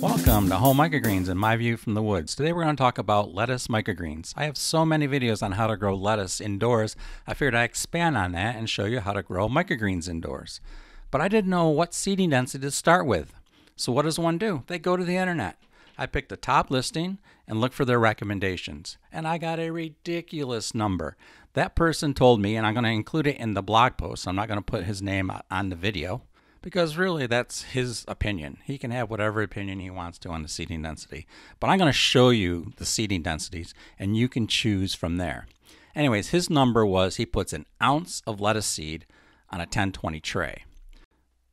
Welcome to Home Microgreens and My View from the Woods. Today we're going to talk about lettuce microgreens. I have so many videos on how to grow lettuce indoors, I figured I'd expand on that and show you how to grow microgreens indoors. But I didn't know what seeding density to start with. So what does one do? They go to the internet. I picked the top listing and look for their recommendations. And I got a ridiculous number. That person told me, and I'm going to include it in the blog post. so I'm not going to put his name on the video because really that's his opinion. He can have whatever opinion he wants to on the seeding density. But I'm going to show you the seeding densities and you can choose from there. Anyways, his number was he puts an ounce of lettuce seed on a 1020 tray.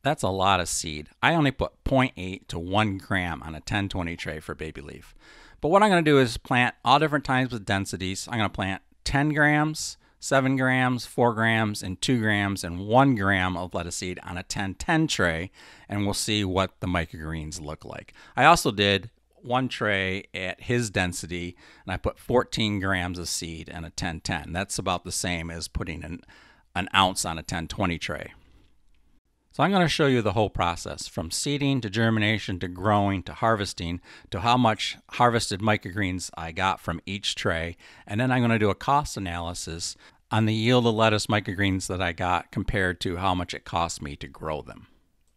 That's a lot of seed. I only put 0.8 to 1 gram on a 1020 tray for baby leaf. But what I'm going to do is plant all different types of densities. I'm going to plant 10 grams, 7 grams, 4 grams, and 2 grams, and 1 gram of lettuce seed on a 10-10 tray, and we'll see what the microgreens look like. I also did one tray at his density, and I put 14 grams of seed in a 10-10. That's about the same as putting an, an ounce on a 10-20 tray. So I'm going to show you the whole process from seeding to germination to growing to harvesting to how much harvested microgreens I got from each tray. And then I'm going to do a cost analysis on the yield of lettuce microgreens that I got compared to how much it cost me to grow them.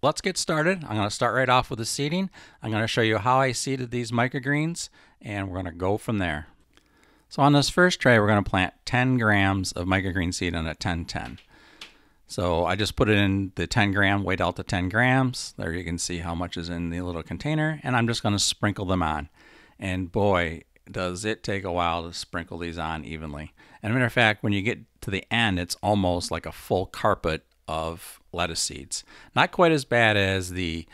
Let's get started. I'm going to start right off with the seeding. I'm going to show you how I seeded these microgreens and we're going to go from there. So on this first tray, we're going to plant 10 grams of microgreen seed in a 1010. So I just put it in the 10 gram weight out to 10 grams. There you can see how much is in the little container and I'm just going to sprinkle them on. And boy, does it take a while to sprinkle these on evenly. And a matter of fact, when you get to the end, it's almost like a full carpet of lettuce seeds. Not quite as bad as the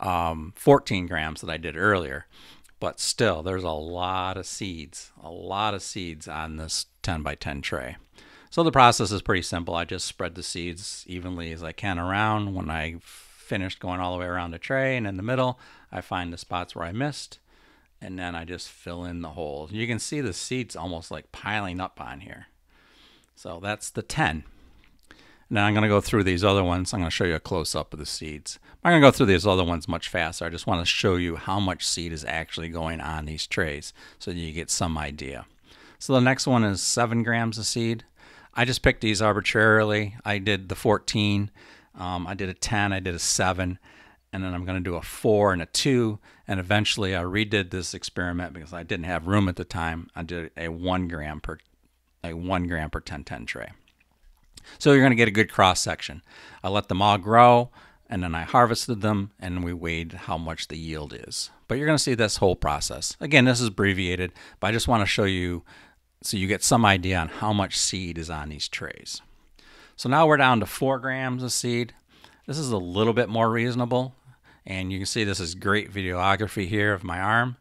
um, 14 grams that I did earlier, but still, there's a lot of seeds, a lot of seeds on this 10 by 10 tray. So the process is pretty simple. I just spread the seeds evenly as I can around. When I finished going all the way around the tray and in the middle, I find the spots where I missed and then I just fill in the holes. You can see the seeds almost like piling up on here. So that's the 10. Now I'm going to go through these other ones. I'm going to show you a close up of the seeds. I'm going to go through these other ones much faster. I just want to show you how much seed is actually going on these trays so you get some idea. So the next one is 7 grams of seed. I just picked these arbitrarily. I did the 14, um, I did a 10, I did a 7, and then I'm going to do a 4 and a 2. And eventually I redid this experiment because I didn't have room at the time. I did a 1 gram per a 1 gram per 1010 tray. So you're going to get a good cross section. I let them all grow and then I harvested them and we weighed how much the yield is. But you're going to see this whole process. Again, this is abbreviated, but I just want to show you so you get some idea on how much seed is on these trays. So now we're down to four grams of seed. This is a little bit more reasonable. And you can see this is great videography here of my arm.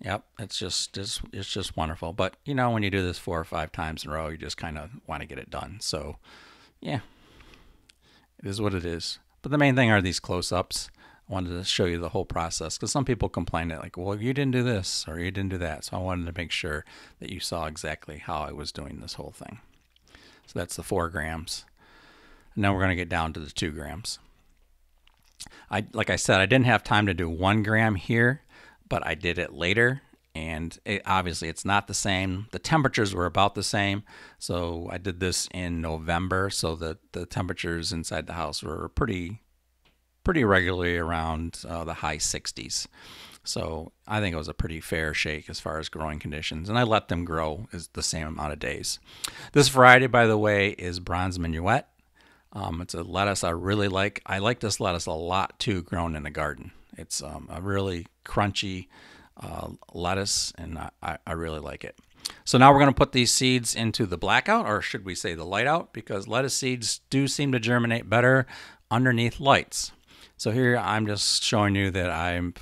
Yep, it's just it's, it's just wonderful. But you know, when you do this four or five times in a row, you just kind of want to get it done. So, yeah, it is what it is. But the main thing are these close-ups. I wanted to show you the whole process because some people complain that like, well, you didn't do this or you didn't do that. So I wanted to make sure that you saw exactly how I was doing this whole thing. So that's the four grams. now we're going to get down to the two grams. I like I said, I didn't have time to do one gram here, but I did it later. And it, obviously, it's not the same. The temperatures were about the same. So I did this in November, so that the temperatures inside the house were pretty pretty regularly around uh, the high 60s. So I think it was a pretty fair shake as far as growing conditions, and I let them grow is the same amount of days. This variety, by the way, is Bronze Mignonette. Um, it's a lettuce I really like. I like this lettuce a lot too, grown in the garden. It's um, a really crunchy uh, lettuce, and I, I really like it. So now we're going to put these seeds into the blackout, or should we say the light out, because lettuce seeds do seem to germinate better underneath lights. So here I'm just showing you that I'm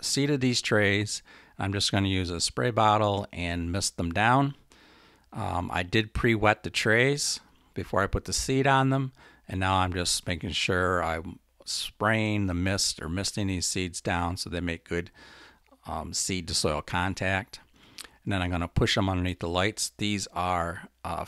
seeded these trays. I'm just going to use a spray bottle and mist them down. Um, I did pre-wet the trays before I put the seed on them. And now I'm just making sure I'm spraying the mist or misting these seeds down so they make good um, seed to soil contact. And then I'm going to push them underneath the lights. These are uh,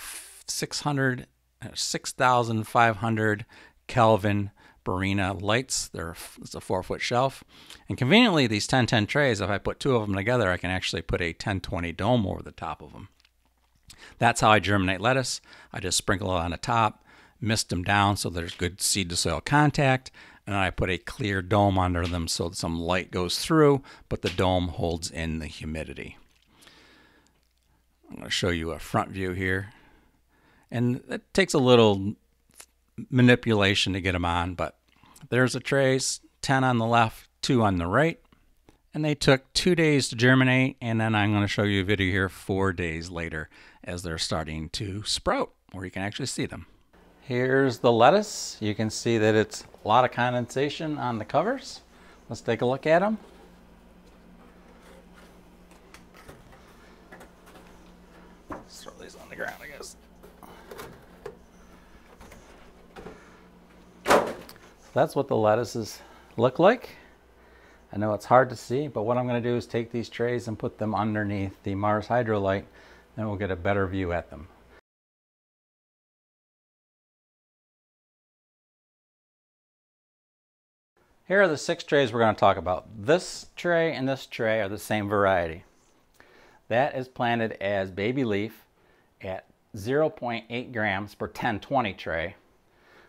600, 6,500 Kelvin Barrina lights. They're, it's a four foot shelf. And conveniently, these 1010 trays, if I put two of them together, I can actually put a 1020 dome over the top of them. That's how I germinate lettuce. I just sprinkle it on the top, mist them down so there's good seed to soil contact, and I put a clear dome under them so some light goes through, but the dome holds in the humidity. I'm going to show you a front view here. And it takes a little manipulation to get them on, but there's a trays, 10 on the left, 2 on the right. And they took two days to germinate, and then I'm going to show you a video here four days later as they're starting to sprout, where you can actually see them. Here's the lettuce. You can see that it's a lot of condensation on the covers. Let's take a look at them. Let's throw these on the ground, I guess. that's what the lettuces look like. I know it's hard to see, but what I'm going to do is take these trays and put them underneath the Mars Hydro Light, and we'll get a better view at them. Here are the six trays we're going to talk about. This tray and this tray are the same variety. That is planted as baby leaf at 0.8 grams per 1020 tray.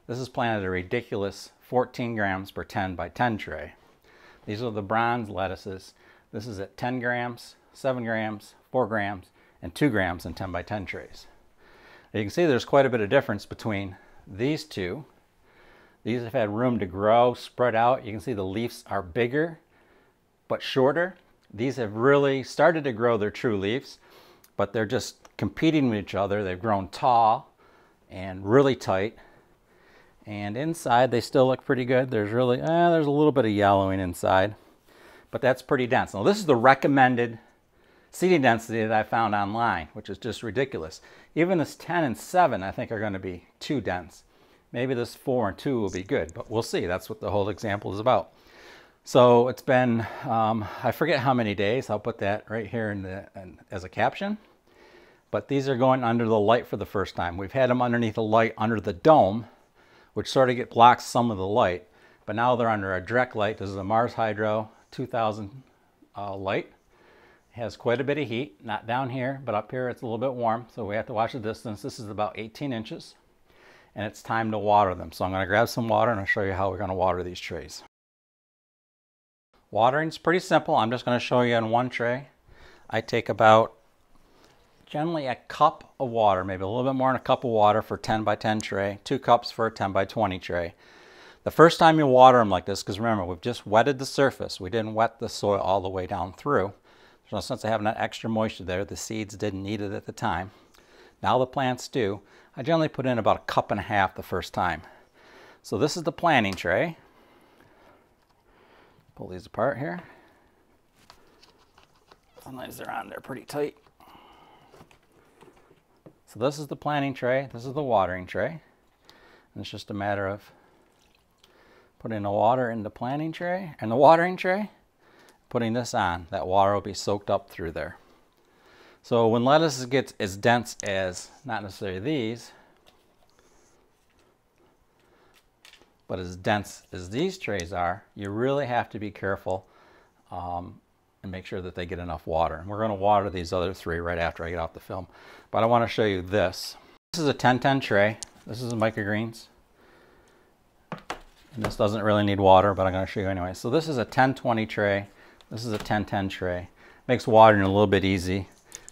This is planted a ridiculous 14 grams per 10 by 10 tray. These are the bronze lettuces. This is at 10 grams, 7 grams, 4 grams, and 2 grams in 10 by 10 trays. you can see there's quite a bit of difference between these two. These have had room to grow, spread out. You can see the leaves are bigger, but shorter. These have really started to grow their true leaves, but they're just competing with each other. They've grown tall and really tight. And inside, they still look pretty good. There's really, eh, there's a little bit of yellowing inside, but that's pretty dense. Now, this is the recommended seeding density that I found online, which is just ridiculous. Even this 10 and 7, I think, are going to be too dense. Maybe this 4 and 2 will be good, but we'll see. That's what the whole example is about. So it's been, um, I forget how many days. I'll put that right here in the, in, as a caption. But these are going under the light for the first time. We've had them underneath the light under the dome which sort of get blocks some of the light. But now they're under a direct light. This is a Mars Hydro 2000 uh, light. It has quite a bit of heat, not down here, but up here it's a little bit warm, so we have to watch the distance. This is about 18 inches, and it's time to water them. So I'm gonna grab some water and I'll show you how we're gonna water these trays. Watering's pretty simple. I'm just gonna show you in one tray. I take about generally a cup of water, maybe a little bit more than a cup of water for 10 by 10 tray, two cups for a 10 by 20 tray. The first time you water them like this, because remember, we've just wetted the surface. We didn't wet the soil all the way down through. There's no sense of having that extra moisture there. The seeds didn't need it at the time. Now the plants do. I generally put in about a cup and a half the first time. So this is the planting tray. Pull these apart here. Sometimes they're on there pretty tight. So this is the planting tray, this is the watering tray. And it's just a matter of putting the water in the planting tray and the watering tray, putting this on. That water will be soaked up through there. So when lettuce gets as dense as, not necessarily these, but as dense as these trays are, you really have to be careful um, and make sure that they get enough water. And we're going to water these other three right after I get off the film. But I want to show you this. This is a 1010 tray. This is a microgreens. And this doesn't really need water, but I'm going to show you anyway. So this is a 1020 tray. This is a 1010 tray. Makes watering a little bit easy.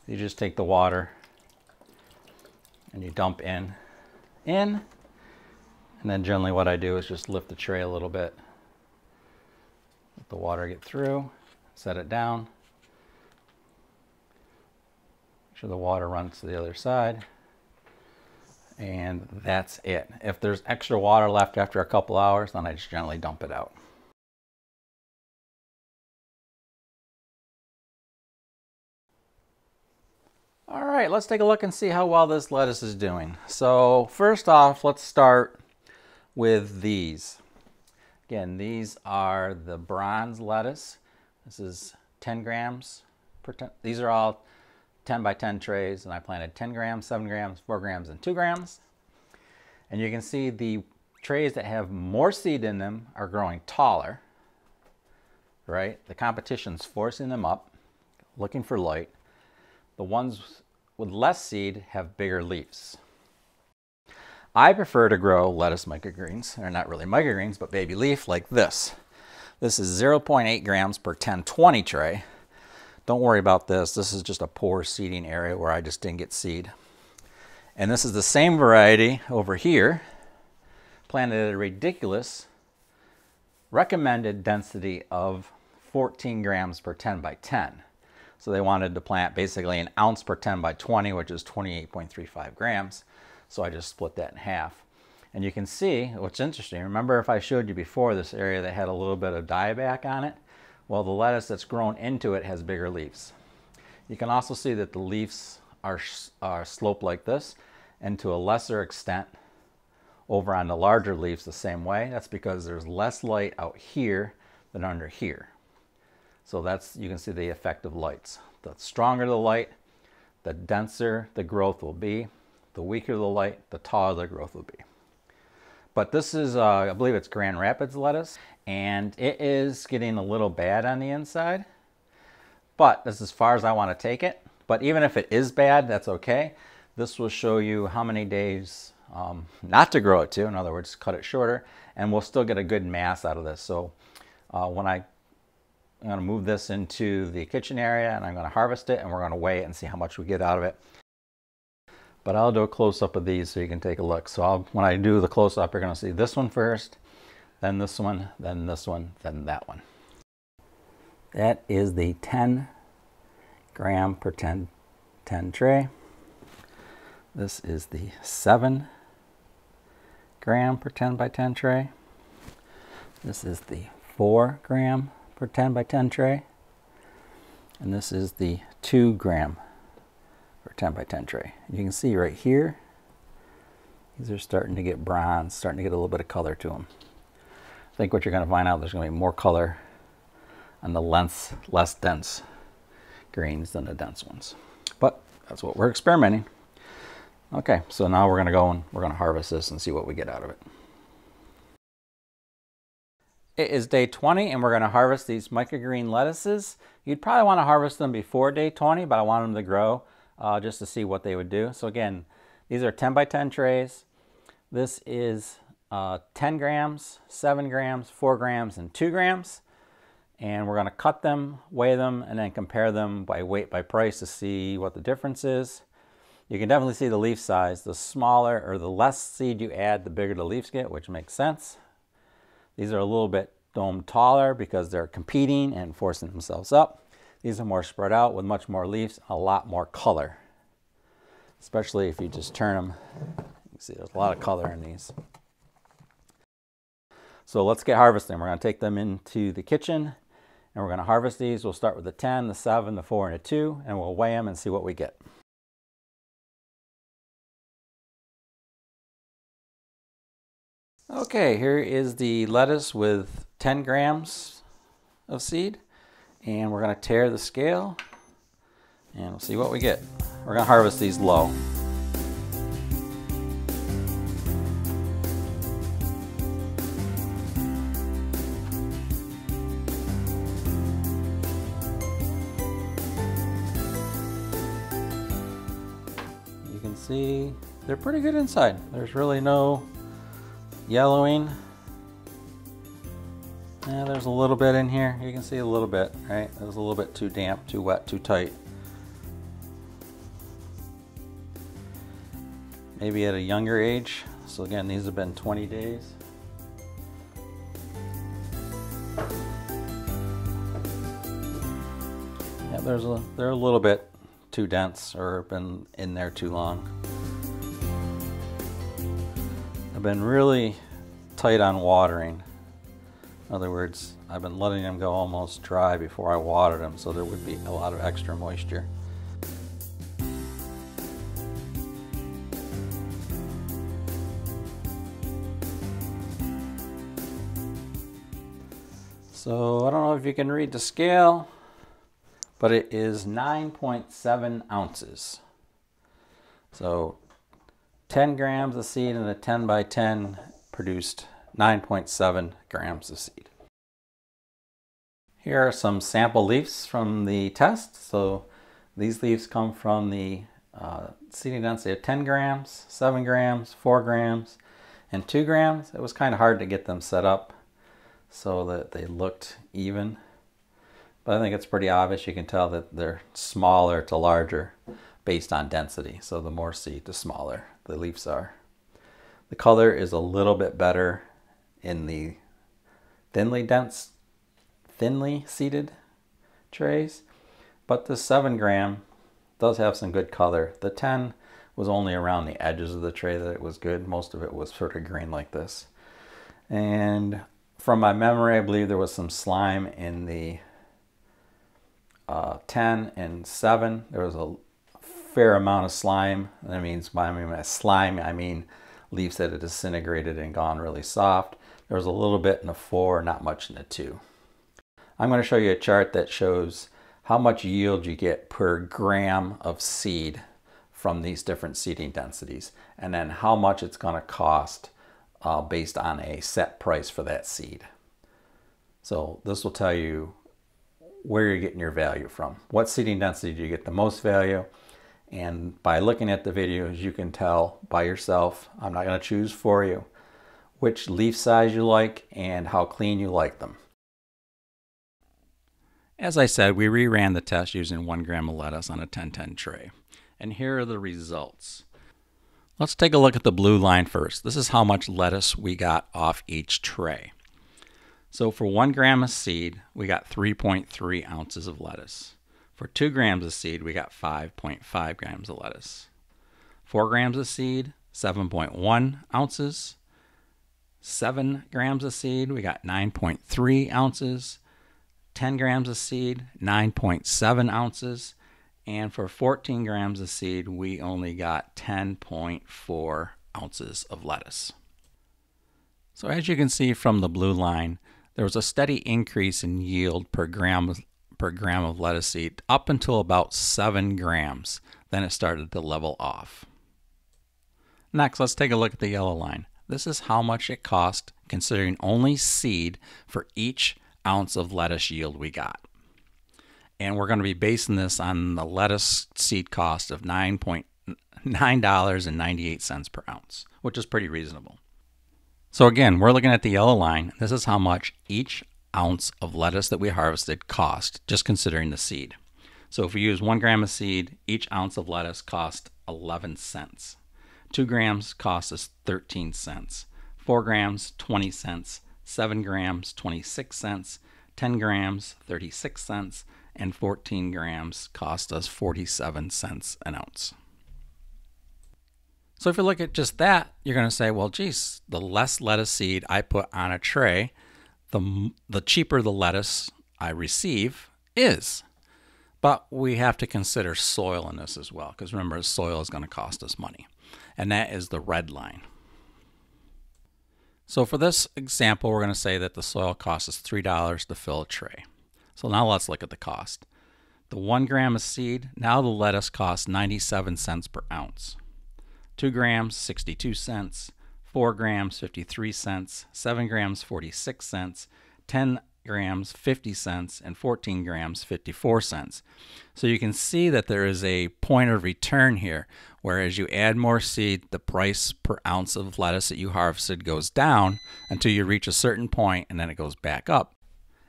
You just take the water and you dump in, in, and then generally what I do is just lift the tray a little bit. Let the water get through set it down. Make sure the water runs to the other side. And that's it. If there's extra water left after a couple hours, then I just gently dump it out. All right, let's take a look and see how well this lettuce is doing. So first off, let's start with these. Again, these are the bronze lettuce. This is 10 grams per ten. These are all 10 by 10 trays and I planted 10 grams, 7 grams, 4 grams, and 2 grams. And you can see the trays that have more seed in them are growing taller, right? The competition's forcing them up, looking for light. The ones with less seed have bigger leaves. I prefer to grow lettuce microgreens, or not really microgreens, but baby leaf like this. This is 0.8 grams per 1020 tray. Don't worry about this. This is just a poor seeding area where I just didn't get seed. And this is the same variety over here, planted at a ridiculous recommended density of 14 grams per 10 by 10. So they wanted to plant basically an ounce per 10 by 20, which is 28.35 grams. So I just split that in half. And you can see what's interesting. Remember if I showed you before this area that had a little bit of dieback on it? Well, the lettuce that's grown into it has bigger leaves. You can also see that the leaves are, are sloped like this and to a lesser extent over on the larger leaves the same way. That's because there's less light out here than under here. So that's, you can see the effect of lights. The stronger the light, the denser the growth will be. The weaker the light, the taller the growth will be. But this is, uh, I believe it's Grand Rapids lettuce, and it is getting a little bad on the inside. But this is as far as I want to take it. But even if it is bad, that's okay. This will show you how many days um, not to grow it to, in other words, cut it shorter, and we'll still get a good mass out of this. So uh, when I, I'm going to move this into the kitchen area and I'm going to harvest it and we're going to weigh it and see how much we get out of it. But I'll do a close-up of these so you can take a look. So I'll, when I do the close-up, you're going to see this one first, then this one, then this one, then that one. That is the 10 gram per 10, 10 tray. This is the 7 gram per 10 by 10 tray. This is the 4 gram per 10 by 10 tray. And this is the 2 gram 10 by 10 tray. You can see right here, these are starting to get bronze, starting to get a little bit of color to them. I think what you're going to find out, there's going to be more color on the less, less dense greens than the dense ones. But that's what we're experimenting. Okay, so now we're going to go and we're going to harvest this and see what we get out of it. It is day 20 and we're going to harvest these microgreen lettuces. You'd probably want to harvest them before day 20, but I want them to grow uh, just to see what they would do. So again, these are 10 by 10 trays. This is uh, 10 grams, 7 grams, 4 grams, and 2 grams. And we're going to cut them, weigh them, and then compare them by weight by price to see what the difference is. You can definitely see the leaf size. The smaller or the less seed you add, the bigger the leaves get, which makes sense. These are a little bit dome taller because they're competing and forcing themselves up. These are more spread out with much more leaves, a lot more color. Especially if you just turn them. You see there's a lot of color in these. So let's get harvesting. We're going to take them into the kitchen and we're going to harvest these. We'll start with the 10, the 7, the 4, and the 2, and we'll weigh them and see what we get. Okay, here is the lettuce with 10 grams of seed and we're going to tare the scale and we'll see what we get. We're going to harvest these low. You can see they're pretty good inside. There's really no yellowing yeah, there's a little bit in here. You can see a little bit, right? It was a little bit too damp, too wet, too tight. Maybe at a younger age. So again, these have been 20 days. Yeah, there's a, they're a little bit too dense or been in there too long. I've been really tight on watering. In other words, I've been letting them go almost dry before I watered them so there would be a lot of extra moisture. So I don't know if you can read the scale, but it is 9.7 ounces. So 10 grams of seed in a 10 by 10 produced 9.7 grams of seed. Here are some sample leaves from the test. So these leaves come from the uh, seeding density of 10 grams, 7 grams, 4 grams, and 2 grams. It was kind of hard to get them set up so that they looked even. But I think it's pretty obvious. You can tell that they're smaller to larger based on density. So the more seed, the smaller the leaves are. The color is a little bit better in the thinly dense thinly seeded trays, but the 7 gram does have some good color. The 10 was only around the edges of the tray that it was good. Most of it was sort of green like this. And from my memory, I believe there was some slime in the uh, 10 and 7. There was a fair amount of slime. That means by I mean, slime, I mean leaves that had disintegrated and gone really soft. There was a little bit in the 4, not much in the 2. I'm going to show you a chart that shows how much yield you get per gram of seed from these different seeding densities and then how much it's going to cost uh, based on a set price for that seed. So this will tell you where you're getting your value from. What seeding density do you get the most value? And by looking at the videos, you can tell by yourself, I'm not going to choose for you, which leaf size you like and how clean you like them. As I said, we reran the test using one gram of lettuce on a 1010 tray. And here are the results. Let's take a look at the blue line first. This is how much lettuce we got off each tray. So for one gram of seed, we got 3.3 ounces of lettuce. For two grams of seed, we got 5.5 grams of lettuce. Four grams of seed, 7.1 ounces. Seven grams of seed, we got 9.3 ounces. 10 grams of seed, 9.7 ounces. And for 14 grams of seed, we only got 10.4 ounces of lettuce. So as you can see from the blue line, there was a steady increase in yield per gram per gram of lettuce seed up until about 7 grams. Then it started to level off. Next, let's take a look at the yellow line. This is how much it cost considering only seed for each ounce of lettuce yield we got. And we're going to be basing this on the lettuce seed cost of $9.98 per ounce, which is pretty reasonable. So again, we're looking at the yellow line. This is how much each ounce of lettuce that we harvested cost, just considering the seed. So if we use one gram of seed, each ounce of lettuce cost 11 cents. Two grams cost us 13 cents. Four grams, 20 cents. 7 grams 26 cents, 10 grams 36 cents, and 14 grams cost us 47 cents an ounce. So if you look at just that, you're going to say, well, geez, the less lettuce seed I put on a tray, the, the cheaper the lettuce I receive is. But we have to consider soil in this as well, because remember, soil is going to cost us money. And that is the red line. So for this example, we're going to say that the soil costs us $3 to fill a tray. So now let's look at the cost. The one gram of seed, now the lettuce costs 97 cents per ounce. Two grams, 62 cents. Four grams, 53 cents. Seven grams, 46 cents. 10 grams 50 cents and 14 grams 54 cents. So you can see that there is a point of return here whereas you add more seed the price per ounce of lettuce that you harvested goes down until you reach a certain point and then it goes back up.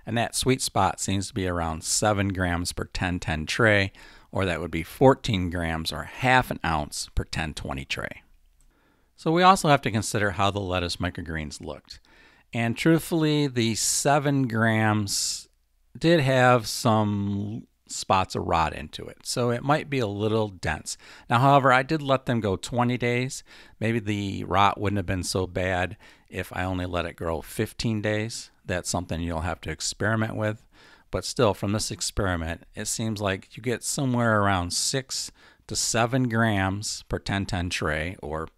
And that sweet spot seems to be around 7 grams per 1010 tray or that would be 14 grams or half an ounce per 1020 tray. So we also have to consider how the lettuce microgreens looked. And truthfully, the seven grams did have some spots of rot into it. So it might be a little dense. Now, however, I did let them go 20 days. Maybe the rot wouldn't have been so bad if I only let it grow 15 days. That's something you'll have to experiment with. But still, from this experiment, it seems like you get somewhere around six to seven grams per 1010 tray or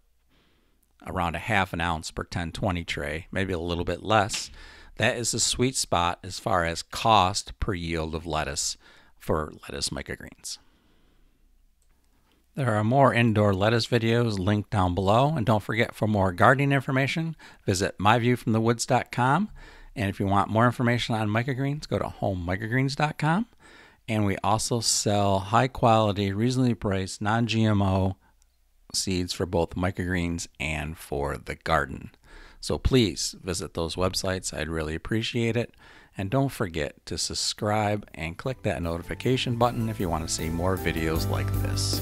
around a half an ounce per 1020 tray, maybe a little bit less. That is the sweet spot as far as cost per yield of lettuce for lettuce microgreens. There are more indoor lettuce videos linked down below. And don't forget, for more gardening information, visit myviewfromthewoods.com. And if you want more information on microgreens, go to homemicrogreens.com. And we also sell high quality, reasonably priced, non GMO seeds for both microgreens and for the garden. So please visit those websites. I'd really appreciate it. And don't forget to subscribe and click that notification button if you want to see more videos like this.